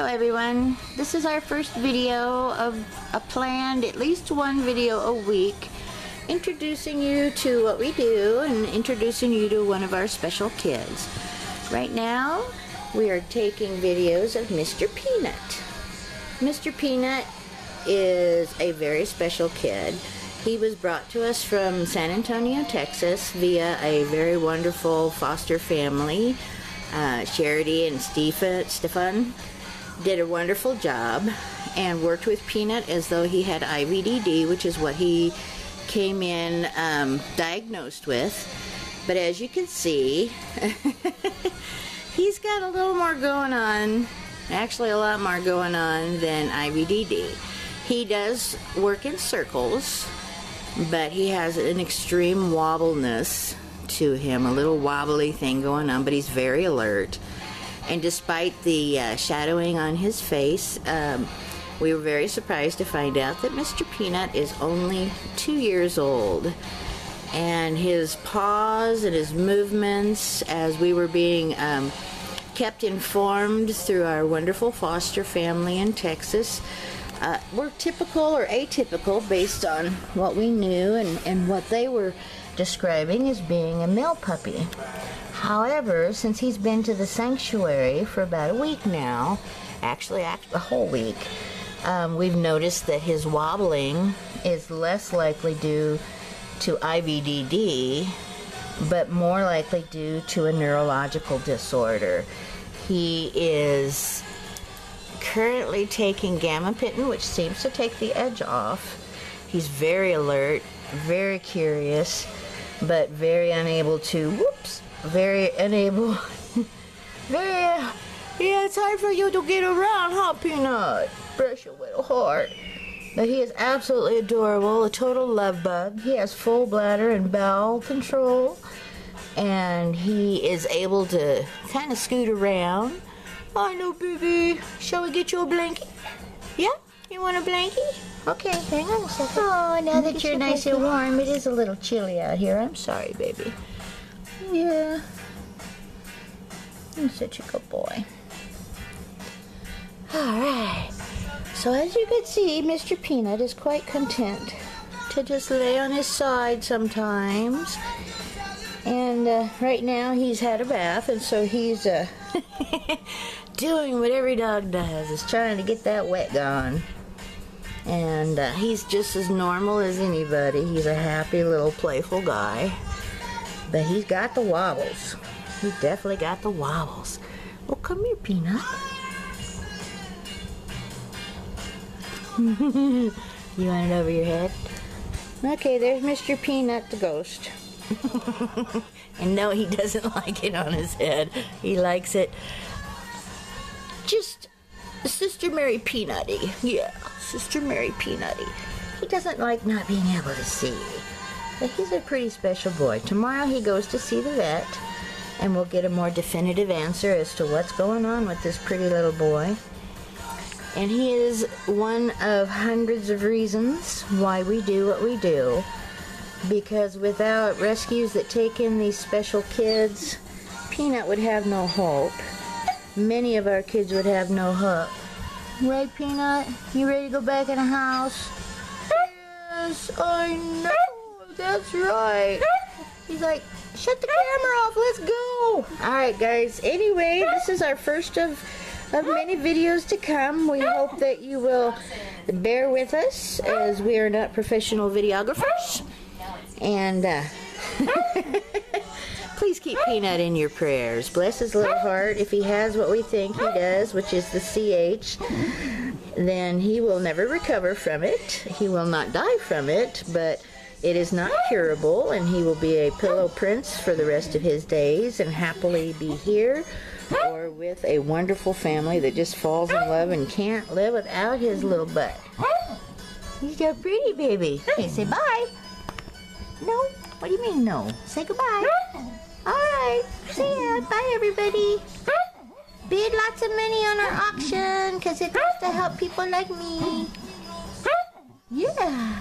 Hello everyone. This is our first video of a planned at least one video a week introducing you to what we do and introducing you to one of our special kids. Right now we are taking videos of Mr. Peanut. Mr. Peanut is a very special kid. He was brought to us from San Antonio, Texas via a very wonderful foster family. Uh, Charity and Stefan did a wonderful job and worked with Peanut as though he had IVDD, which is what he came in um, diagnosed with. But as you can see, he's got a little more going on, actually a lot more going on than IVDD. He does work in circles, but he has an extreme wobbleness to him, a little wobbly thing going on, but he's very alert. And despite the uh, shadowing on his face, um, we were very surprised to find out that Mr. Peanut is only two years old. And his paws and his movements, as we were being um, kept informed through our wonderful foster family in Texas, uh, were typical or atypical based on what we knew and, and what they were describing as being a male puppy. However, since he's been to the sanctuary for about a week now, actually a whole week, um, we've noticed that his wobbling is less likely due to IVDD, but more likely due to a neurological disorder. He is currently taking gabapentin, which seems to take the edge off. He's very alert, very curious, but very unable to, whoops, very unable, very, yeah, it's hard for you to get around, huh, Peanut? Bless your little heart. But he is absolutely adorable, a total love bug. He has full bladder and bowel control, and he is able to kind of scoot around. Oh, I know, baby. Shall we get you a blanket? Yeah? You want a blanket? Okay, hang on a second. Oh, now that you're nice and warm, it is a little chilly out here. I'm sorry, baby. Such a good boy. Alright. So as you can see, Mr. Peanut is quite content to just lay on his side sometimes. And uh, right now he's had a bath, and so he's uh, doing what every dog does, is trying to get that wet gone. And uh, he's just as normal as anybody. He's a happy little playful guy. But he's got the wobbles. He definitely got the wobbles. Well, come here, Peanut. you want it over your head? Okay, there's Mr. Peanut the ghost. and no, he doesn't like it on his head. He likes it just Sister Mary Peanutty. Yeah, Sister Mary Peanutty. He doesn't like not being able to see. But he's a pretty special boy. Tomorrow he goes to see the vet and we'll get a more definitive answer as to what's going on with this pretty little boy. And he is one of hundreds of reasons why we do what we do. Because without rescues that take in these special kids, Peanut would have no hope. Many of our kids would have no hope. Right, Peanut? You ready to go back in the house? yes, I know. That's right. He's like, shut the camera off. Let's go. All right, guys. Anyway, this is our first of of many videos to come. We hope that you will bear with us as we are not professional videographers. And uh, please keep Peanut in your prayers. Bless his little heart. If he has what we think he does, which is the CH, then he will never recover from it. He will not die from it, but it is not curable, and he will be a pillow prince for the rest of his days and happily be here or with a wonderful family that just falls in love and can't live without his little butt. He's so pretty, baby. Hey, say bye. No? What do you mean no? Say goodbye. All right. See ya. Bye, everybody. Bid lots of money on our auction because it goes to help people like me. Yeah.